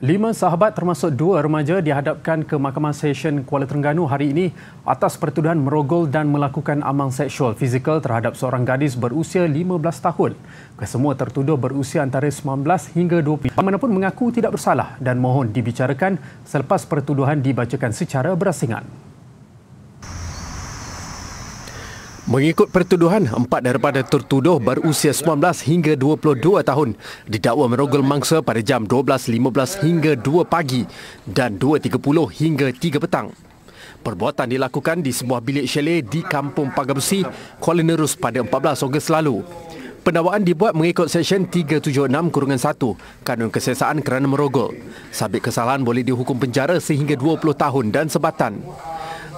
Lima sahabat termasuk dua remaja dihadapkan ke Mahkamah Session Kuala Terengganu hari ini atas pertuduhan merogol dan melakukan amang seksual fizikal terhadap seorang gadis berusia 15 tahun. Kesemua tertuduh berusia antara 19 hingga 20. Mana pun mengaku tidak bersalah dan mohon dibicarakan selepas pertuduhan dibacakan secara berasingan. Mengikut pertuduhan, empat daripada tertuduh berusia 19 hingga 22 tahun didakwa merogol mangsa pada jam 12.15 hingga 2 pagi dan 2.30 hingga 3 petang. Perbuatan dilakukan di sebuah bilik chalet di Kampung Pagar Besi, Kuala Nerus pada 14 Ogos lalu. Pendakwaan dibuat mengikut Seksyen 376-1 Kanun Kesesaan kerana merogol. Sabit kesalahan boleh dihukum penjara sehingga 20 tahun dan sebatan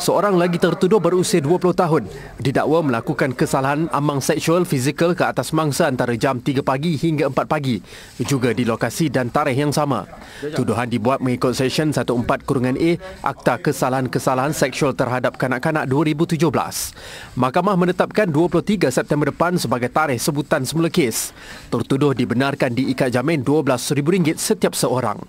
seorang lagi tertuduh berusia 20 tahun didakwa melakukan kesalahan amang seksual fizikal ke atas mangsa antara jam 3 pagi hingga 4 pagi juga di lokasi dan tarikh yang sama. Tuduhan dibuat mengikut Seksyen 14 kurungan A Akta Kesalahan-Kesalahan Seksual Terhadap Kanak-Kanak 2017. Mahkamah menetapkan 23 September depan sebagai tarikh sebutan semula kes. Tertuduh dibenarkan diikat jamin RM12,000 setiap seorang.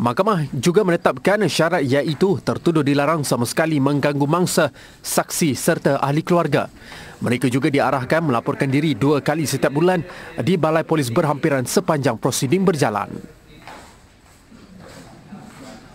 Mahkamah juga menetapkan syarat iaitu tertuduh dilarang sama sekali mengganggu mengganggu mangsa, saksi serta ahli keluarga. Mereka juga diarahkan melaporkan diri dua kali setiap bulan di Balai Polis Berhampiran sepanjang prosiding berjalan.